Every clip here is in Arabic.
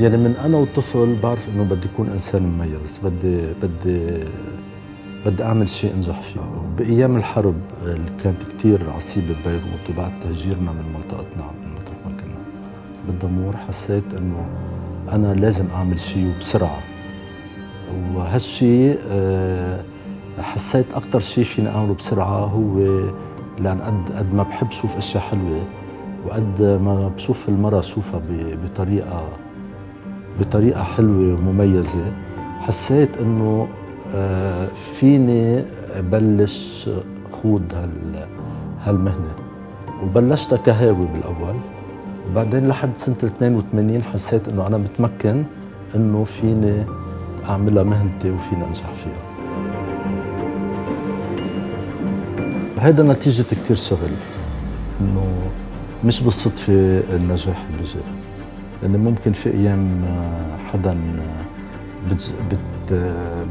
يعني من أنا وطفل بعرف إنه بدي اكون إنسان مميز بدي بدي بدي أعمل شيء أنجح فيه. بأيام الحرب اللي كانت كثير عصيبة ببيروت وبعد تهجيرنا من منطقتنا من مطرح ما كنا بالدمور حسيت إنه أنا لازم أعمل شيء وبسرعة. وهالشيء آه، حسيت أكثر شيء فيني أعمله بسرعة هو لأن قد قد ما بحب شوف أشياء حلوة وقد ما بشوف المرأة شوفها بطريقة بطريقة حلوة ومميزة. حسيت إنه آه، فيني بلش خوض هال هالمهنة. وبلشتها كهاوي بالأول. وبعدين لحد سنة 82 حسيت إنه أنا متمكن إنه فيني أعملها مهنتي وفيني أنجح فيها. هيدا نتيجة كتير شغل إنه مش بالصدفة النجاح بيجي. لأنه ممكن في أيام حدا بت بت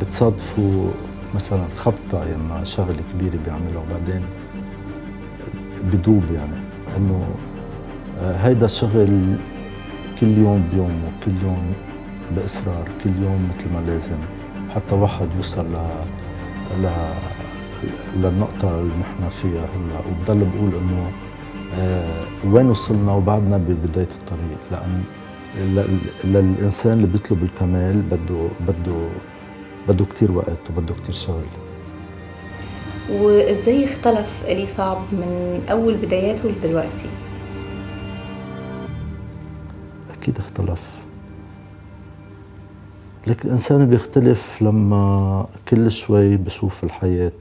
بتصادفوا مثلا خبطة يما شغلة كبيرة بيعملها وبعدين بدوب يعني. إنه هيدا شغل كل يوم بيوم وكل يوم بإصرار كل يوم مثل ما لازم. حتى واحد يوصل ل ل للنقطة اللي نحن فيها هلأ. وبضل بقول آه وين وصلنا وبعدنا ببداية الطريق؟ لأن للإنسان اللي بيطلب الكمال بده بده بده كثير وقت وبده كثير شغل. وإزاي اختلف إلي صعب من أول بداياته لدلوقتي؟ أكيد اختلف. لكن الإنسان بيختلف لما كل شوي بشوف الحياة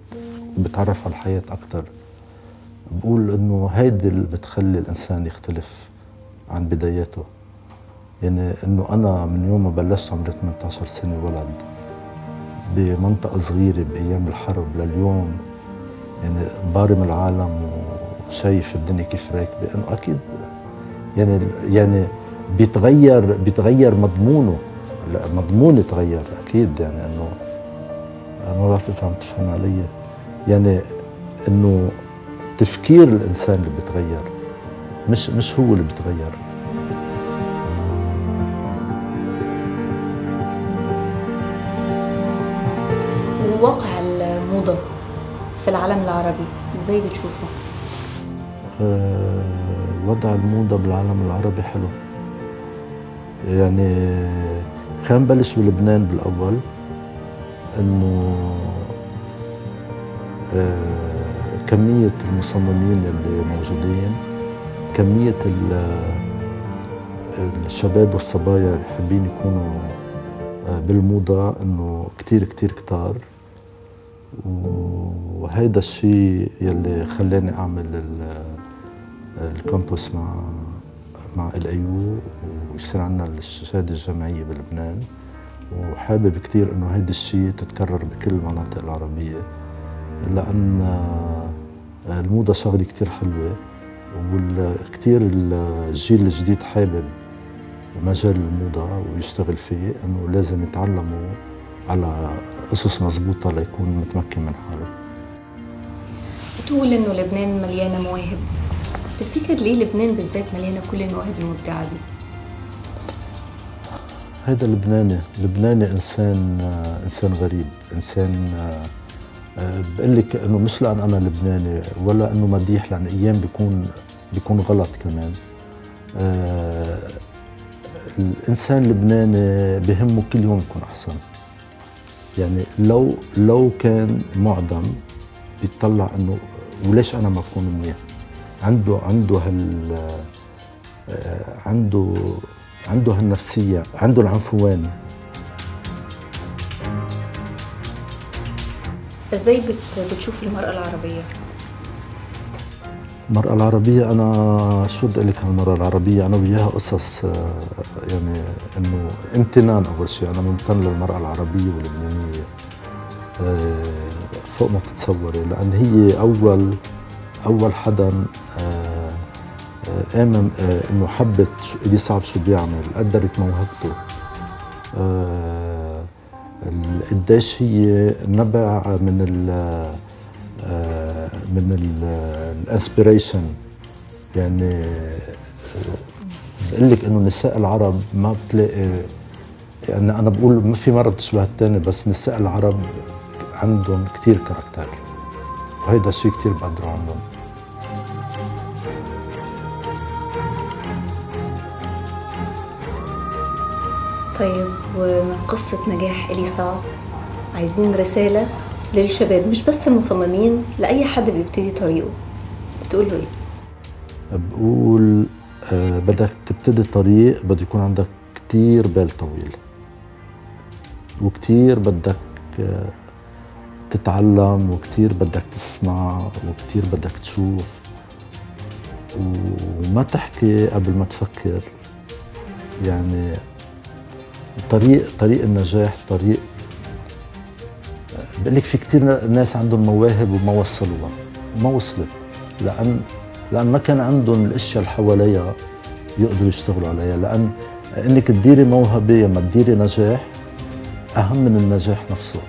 بتعرف على الحياة أكثر بقول إنه هيدي اللي بتخلي الإنسان يختلف عن بداياته. يعني إنه أنا من يوم ما بلشت عمري 18 سنة ولد بمنطقة صغيرة بأيام الحرب لليوم يعني بارم العالم وشايف الدنيا كيف راكبه إنه أكيد يعني يعني بيتغير بيتغير مضمونه. لا مضمون يتغير أكيد يعني إنه ما بعرف إذا عم تفهم علي. يعني إنه تفكير الإنسان اللي بيتغير مش مش هو اللي بيتغير. وواقع الموضة في العالم العربي إزاي بتشوفه؟ أه وضع الموضة بالعالم العربي حلو يعني خلينا نبلش بلبنان بالأول إنه آه كمية المصممين اللي موجودين كمية الشباب والصبايا اللي حابين يكونوا آه بالموضة إنه كتير كتير كتار وهيدا الشيء يلي خلاني أعمل الكامبوس مع مع الايو ويصير عندنا الشهادة الجامعية بلبنان. وحابب كثير إنه هيدا الشيء تتكرر بكل المناطق العربية لأن الموضة شغلة كثير حلوة وكثير الجيل الجديد حابب مجال الموضة ويشتغل فيه إنه لازم يتعلموا على اسس مضبوطه ليكون متمكن من حاله بتقول إنه لبنان مليانة مواهب تفتكر ليه لبنان بالذات مليانة كل المواهب المبدعة دي؟ هذا لبناني، لبناني إنسان إنسان غريب، إنسان بقول لك إنه مش لأن أنا لبناني ولا إنه مديح لأن أيام بيكون بيكون غلط كمان. الإنسان اللبناني بهمه كل يوم يكون أحسن. يعني لو لو كان معدم بيطلع إنه وليش أنا ما بكون منيح؟ عنده عنده هال عنده عنده هالنفسية عنده العنفوان إزاي بت بتشوف المرأة العربية؟ المرأة العربية أنا شو بدي أقول لك المرأة العربية؟ أنا وياها قصص يعني إنه امتنان أول شيء أنا ممتن للمرأة العربية واللبنانية فوق ما تتصوري. لأن هي أول أول حدا آمن إنه حبت اللي صعب شو بيعمل قدرت موهبته. قديش هي نبع من ال من ال inspiration يعني بقول لك إنه النساء العرب ما بتلاقي يعني أنا بقول ما في مره بتشبه الثاني بس نساء العرب عندهم كثير character. وهيدا شيء كثير بقدره عندهم. طيب ومن قصة نجاح إلي صعب عايزين رسالة؟ للشباب مش بس المصممين لأي حد بيبتدي طريقه. تقول له إيه؟ بقول آه، بدك تبتدي طريق بده يكون عندك كتير بال طويل. وكتير بدك آه، تتعلم وكتير بدك تسمع وكتير بدك تشوف. وما تحكي قبل ما تفكر. يعني طريق طريق النجاح طريق بقول لك في كثير ناس عندهم مواهب وما وصلوها. ما وصلت. لأن لأن ما كان عندهم الأشياء اللي حواليها يقدروا يشتغلوا عليها. لأن إنك تديري موهبة لما تديري نجاح أهم من النجاح نفسه.